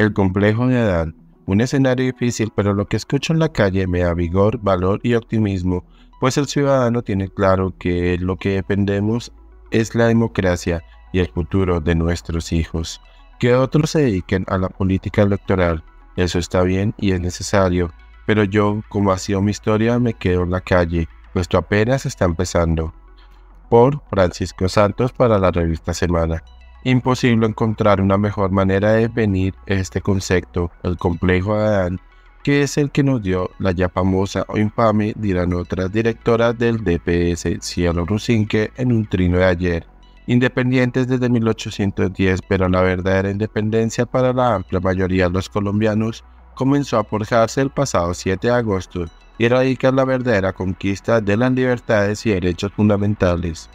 El complejo de Adán. Un escenario difícil, pero lo que escucho en la calle me da vigor, valor y optimismo, pues el ciudadano tiene claro que lo que defendemos es la democracia y el futuro de nuestros hijos. Que otros se dediquen a la política electoral, eso está bien y es necesario, pero yo, como ha sido mi historia, me quedo en la calle, puesto apenas está empezando. Por Francisco Santos para la revista Semana. Imposible encontrar una mejor manera de definir este concepto, el complejo Adán, que es el que nos dio la ya famosa o infame, dirán otras directoras del DPS, Cielo Rusinque, en un trino de ayer. Independientes desde 1810, pero la verdadera independencia para la amplia mayoría de los colombianos comenzó a forjarse el pasado 7 de agosto y radica la verdadera conquista de las libertades y derechos fundamentales.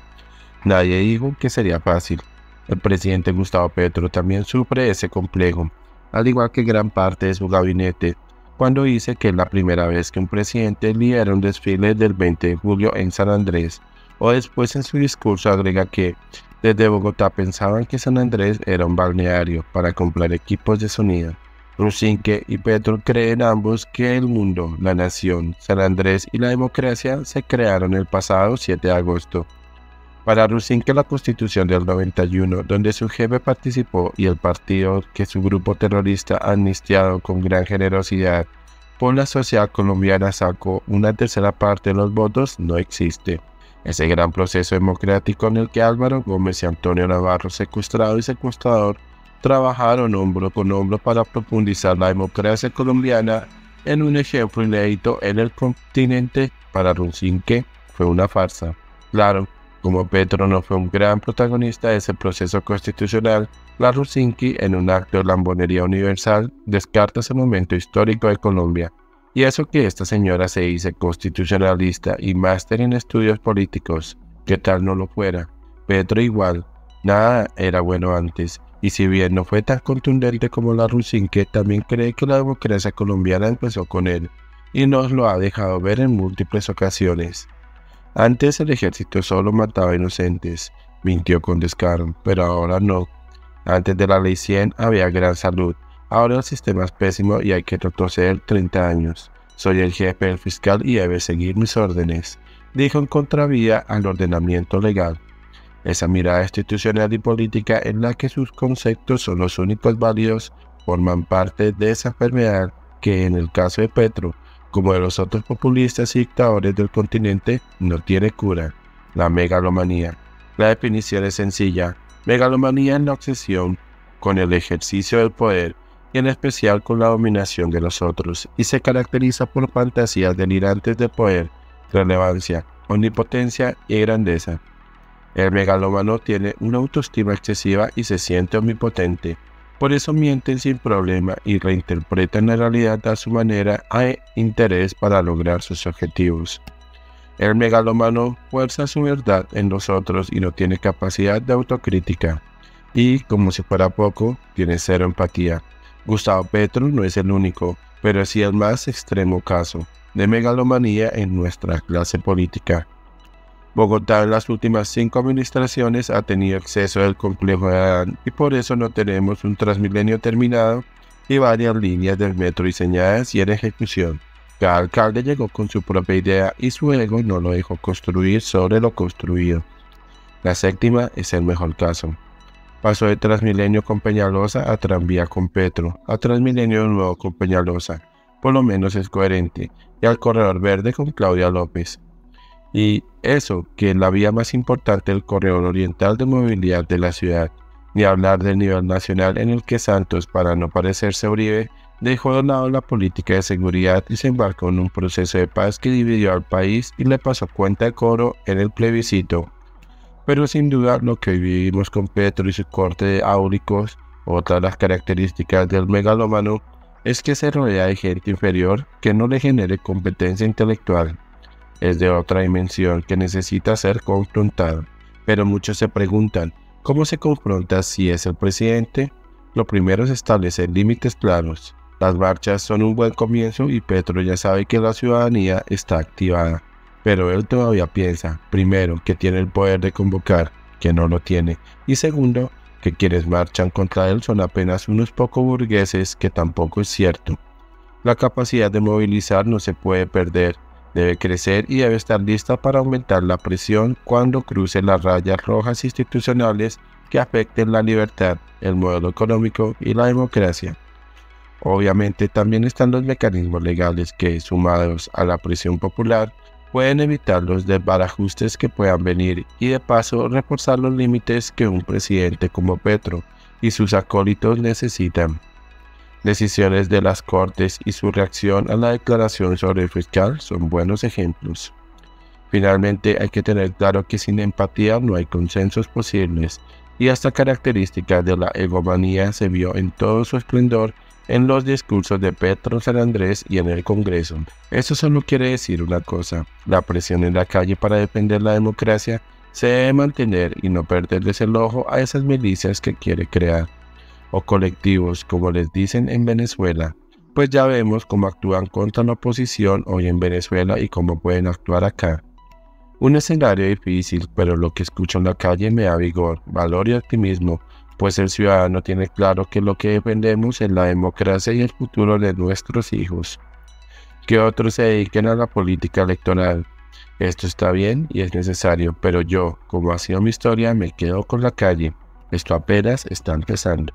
Nadie dijo que sería fácil, el presidente Gustavo Petro también sufre ese complejo, al igual que gran parte de su gabinete, cuando dice que es la primera vez que un presidente lidera un desfile del 20 de julio en San Andrés, o después en su discurso agrega que desde Bogotá pensaban que San Andrés era un balneario para comprar equipos de sonido. Rusinque y Petro creen ambos que el mundo, la nación, San Andrés y la democracia se crearon el pasado 7 de agosto para que la constitución del 91, donde su jefe participó y el partido que su grupo terrorista ha amnistiado con gran generosidad por la sociedad colombiana sacó una tercera parte de los votos, no existe. Ese gran proceso democrático en el que Álvaro Gómez y Antonio Navarro, secuestrado y secuestrador, trabajaron hombro con hombro para profundizar la democracia colombiana en un ejemplo inédito en el continente para Rusinque fue una farsa. Claro, como Petro no fue un gran protagonista de ese proceso constitucional, la Rusinki, en un acto de lambonería universal, descarta ese momento histórico de Colombia. Y eso que esta señora se dice constitucionalista y máster en estudios políticos, que tal no lo fuera. Petro igual, nada era bueno antes, y si bien no fue tan contundente como la Rusinque, también cree que la democracia colombiana empezó con él, y nos lo ha dejado ver en múltiples ocasiones. Antes el ejército solo mataba inocentes, mintió con descaro, pero ahora no. Antes de la ley 100 había gran salud, ahora el sistema es pésimo y hay que retroceder 30 años. Soy el jefe del fiscal y debe seguir mis órdenes, dijo en contravía al ordenamiento legal. Esa mirada institucional y política en la que sus conceptos son los únicos válidos forman parte de esa enfermedad que en el caso de Petro como de los otros populistas y dictadores del continente, no tiene cura, la megalomanía. La definición es sencilla. Megalomanía es la obsesión con el ejercicio del poder y en especial con la dominación de los otros, y se caracteriza por fantasías delirantes de poder, relevancia, omnipotencia y grandeza. El megalómano tiene una autoestima excesiva y se siente omnipotente, por eso mienten sin problema y reinterpretan la realidad a su manera a interés para lograr sus objetivos. El megalómano fuerza su verdad en los otros y no tiene capacidad de autocrítica. Y, como si fuera poco, tiene cero empatía. Gustavo Petro no es el único, pero sí el más extremo caso de megalomanía en nuestra clase política. Bogotá en las últimas cinco administraciones ha tenido exceso del complejo de Adán y por eso no tenemos un transmilenio terminado y varias líneas del metro diseñadas y en ejecución. Cada alcalde llegó con su propia idea y su ego no lo dejó construir sobre lo construido. La séptima es el mejor caso. Pasó de Transmilenio con Peñalosa a Tranvía con Petro, a Transmilenio nuevo con Peñalosa, por lo menos es coherente, y al Corredor Verde con Claudia López. Y eso, que es la vía más importante del corredor oriental de movilidad de la ciudad, ni hablar del nivel nacional en el que Santos, para no parecerse a dejó de lado la política de seguridad y se embarcó en un proceso de paz que dividió al país y le pasó cuenta de coro en el plebiscito. Pero sin duda lo que vivimos con Petro y su corte de áuricos, otra de las características del megalómano, es que se rodea de gente inferior que no le genere competencia intelectual es de otra dimensión que necesita ser confrontado. Pero muchos se preguntan, ¿cómo se confronta si es el presidente? Lo primero es establecer límites claros. Las marchas son un buen comienzo y Petro ya sabe que la ciudadanía está activada. Pero él todavía piensa, primero, que tiene el poder de convocar, que no lo tiene, y segundo, que quienes marchan contra él son apenas unos pocos burgueses, que tampoco es cierto. La capacidad de movilizar no se puede perder, debe crecer y debe estar lista para aumentar la presión cuando cruce las rayas rojas institucionales que afecten la libertad, el modelo económico y la democracia. Obviamente también están los mecanismos legales que, sumados a la presión popular, pueden evitar los desbarajustes que puedan venir y de paso reforzar los límites que un presidente como Petro y sus acólitos necesitan. Decisiones de las Cortes y su reacción a la declaración sobre el fiscal son buenos ejemplos. Finalmente hay que tener claro que sin empatía no hay consensos posibles y esta característica de la egomanía se vio en todo su esplendor en los discursos de Petro San Andrés y en el Congreso. Eso solo quiere decir una cosa, la presión en la calle para defender la democracia se debe mantener y no perderles el ojo a esas milicias que quiere crear, o colectivos como les dicen en Venezuela, pues ya vemos cómo actúan contra la oposición hoy en Venezuela y cómo pueden actuar acá. Un escenario difícil, pero lo que escucho en la calle me da vigor, valor y optimismo pues el ciudadano tiene claro que lo que defendemos es la democracia y el futuro de nuestros hijos. Que otros se dediquen a la política electoral. Esto está bien y es necesario, pero yo, como ha sido mi historia, me quedo con la calle. Esto apenas está empezando.